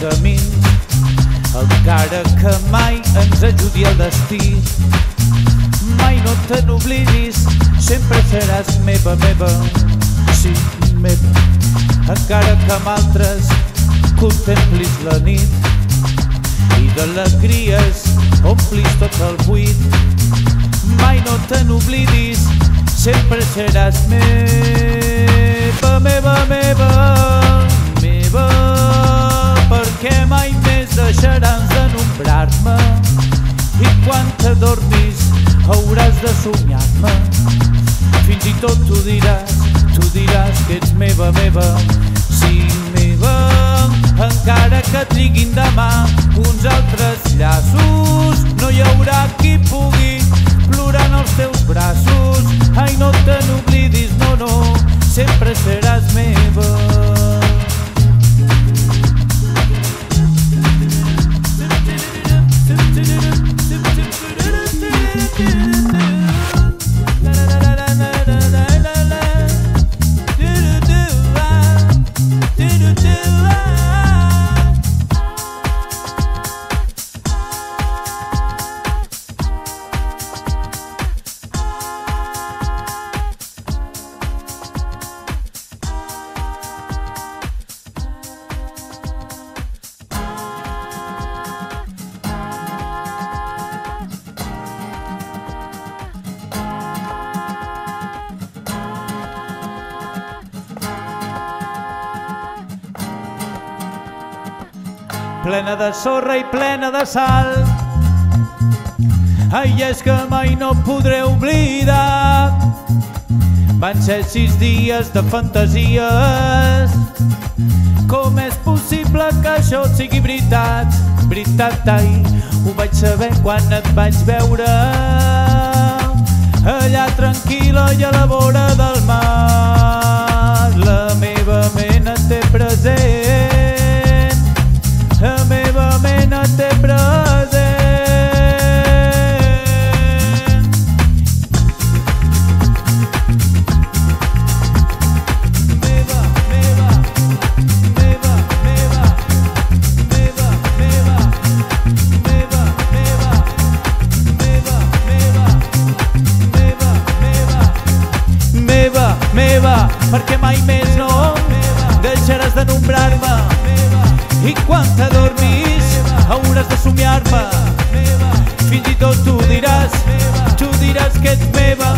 camins, encara que mai ens ajudi el destí. Mai no te n'oblidis, sempre seràs meva, meva, sí, meva. Encara que amb altres contemplis la nit i d'alegries omplis tot el buit. Mai no te n'oblidis, sempre seràs meva, meva, meva, meva, perquè mai més deixaràs de nombrar-me i quan t'adormis hauràs de somiar-me. Fins i tot tu diràs, tu diràs que ets meva, meva, sí, meva, encara que triguin demà uns altres llaços, no hi haurà qui pugui plorar en els teus braços. Ai, no te plena de sorra i plena de sal. Ai, és que mai no podré oblidar. Van ser sis dies de fantasies. Com és possible que això sigui veritat? Veritat, ai, ho vaig saber quan et vaig veure allà tranquil·la i a la vora del meva, perquè mai més no deixaràs de nombrar-me. I quan t'adormis hauràs de somiar-me. Fins i tot tu diràs tu diràs que ets meva,